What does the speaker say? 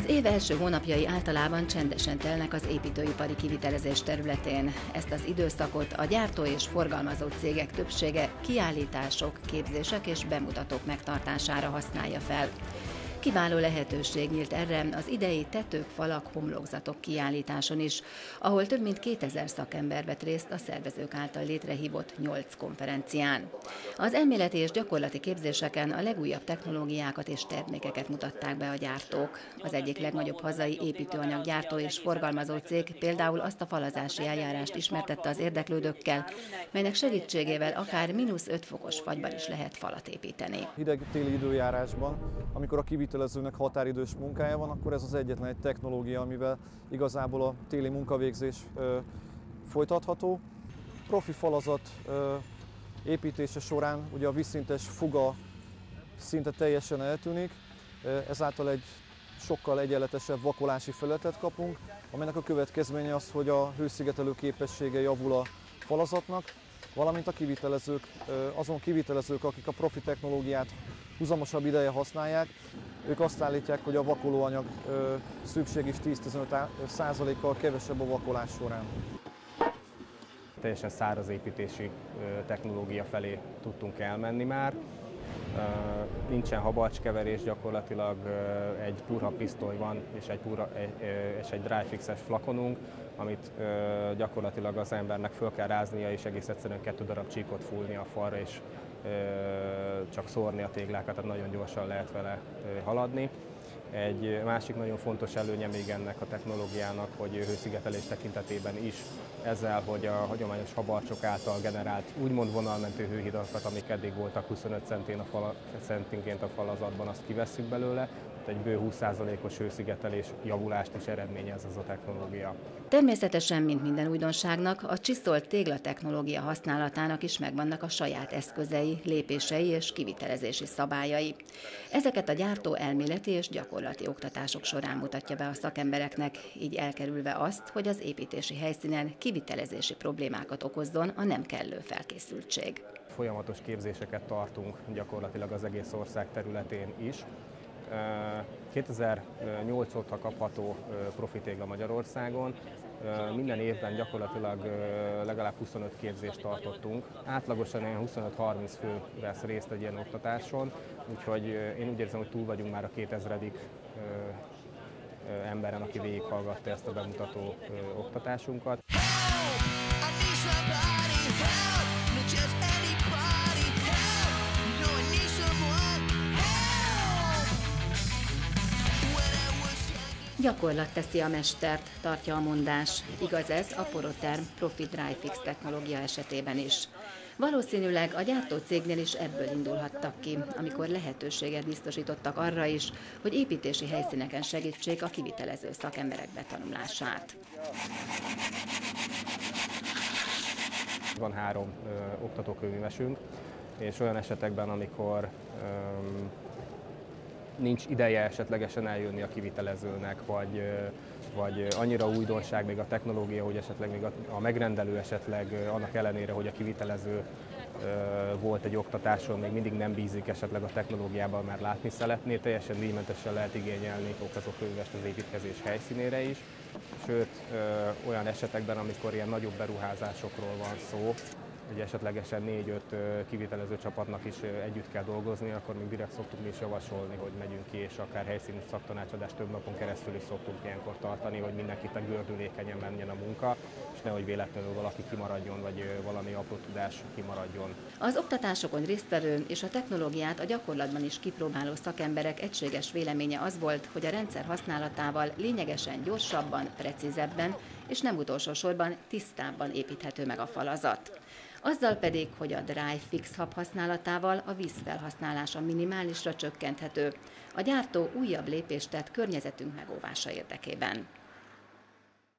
Az év első hónapjai általában csendesen telnek az építőipari kivitelezés területén. Ezt az időszakot a gyártó és forgalmazó cégek többsége kiállítások, képzések és bemutatók megtartására használja fel. Kiváló lehetőség nyílt erre az idei tetők, falak, homlokzatok kiállításon is, ahol több mint 2000 szakember vett részt a szervezők által létrehívott 8 konferencián. Az elméleti és gyakorlati képzéseken a legújabb technológiákat és termékeket mutatták be a gyártók. Az egyik legnagyobb hazai építőanyaggyártó és forgalmazó cég például azt a falazási eljárást ismertette az érdeklődőkkel, melynek segítségével akár mínusz 5 fokos fagyban is lehet falat építeni. Hideg téli időjárásban, amikor a kivit kivitelezőnek határidős munkája van, akkor ez az egyetlen egy technológia, amivel igazából a téli munkavégzés folytatható. Profi falazat építése során ugye a vízszintes fuga szinte teljesen eltűnik, ezáltal egy sokkal egyenletesebb vakolási felületet kapunk, aminek a következménye az, hogy a hőszigetelő képessége javul a falazatnak, valamint a kivitelezők, azon kivitelezők, akik a profi technológiát huzamosabb ideje használják, ők azt állítják, hogy a vakolóanyag szükség is 10-15 kal kevesebb a vakolás során. Teljesen száraz építési technológia felé tudtunk elmenni már. Nincsen habarcskeverés, gyakorlatilag egy purha pisztoly van és egy, purha, és egy dryfixes flakonunk, amit gyakorlatilag az embernek föl kell ráznia, és egész egyszerűen kettő darab csíkot fúlni a falra, és csak szórni a téglákat, tehát nagyon gyorsan lehet vele haladni. Egy másik nagyon fontos előnye még ennek a technológiának, hogy hőszigetelés tekintetében is ezzel, hogy a hagyományos habarcsok által generált úgymond vonalmentő hőhidakat, amik eddig voltak 25 centén a fala, centinként a falazatban, azt kivesszük belőle, egy bő 20%-os hőszigetelés javulást is eredményez ez a technológia. Természetesen, mint minden újdonságnak, a csiszolt tégla technológia használatának is megvannak a saját eszközei, lépései és kivitelezési szabályai. Ezeket a gyártó elméleti és gyakorlati oktatások során mutatja be a szakembereknek, így elkerülve azt, hogy az építési helyszínen kivitelezési problémákat okozzon a nem kellő felkészültség. Folyamatos képzéseket tartunk gyakorlatilag az egész ország területén is. 2008 óta kapható profitégla Magyarországon. Minden évben gyakorlatilag legalább 25 képzést tartottunk. Átlagosan ilyen 25-30 fő vesz részt egy ilyen oktatáson, úgyhogy én úgy érzem, hogy túl vagyunk már a 2000 emberen, aki végighallgatta ezt a bemutató oktatásunkat. Gyakorlat teszi a mestert, tartja a mondás. Igaz ez a Poroterm Profi Dryfix technológia esetében is. Valószínűleg a gyártó cégnél is ebből indulhattak ki, amikor lehetőséget biztosítottak arra is, hogy építési helyszíneken segítsék a kivitelező szakemberek betanulását. Van három ö, oktatókönyvesünk, és olyan esetekben, amikor ö, nincs ideje esetlegesen eljönni a kivitelezőnek, vagy, vagy annyira újdonság még a technológia, hogy esetleg még a, a megrendelő esetleg annak ellenére, hogy a kivitelező volt egy oktatáson, még mindig nem bízik esetleg a technológiában, mert látni szeretné, teljesen díjmentesen lehet igényelni oktatókönyvest az építkezés helyszínére is. Sőt, olyan esetekben, amikor ilyen nagyobb beruházásokról van szó, hogy esetlegesen négy-öt kivitelező csapatnak is együtt kell dolgozni, akkor még direkt szoktuk mi is javasolni, hogy megyünk ki, és akár helyszíni szaktanácsadást több napon keresztül is szoktunk ilyenkor tartani, hogy mindenkit a gördülékenyen menjen a munka, és nehogy véletlenül valaki kimaradjon, vagy valami apró tudás kimaradjon. Az oktatásokon résztvevő és a technológiát a gyakorlatban is kipróbáló szakemberek egységes véleménye az volt, hogy a rendszer használatával lényegesen gyorsabban, precízebben és nem utolsó sorban tisztábban építhető meg a falazat azzal pedig, hogy a Drive Fix hub használatával a vízfelhasználása minimálisra csökkenthető. A gyártó újabb lépést tett környezetünk megóvása érdekében.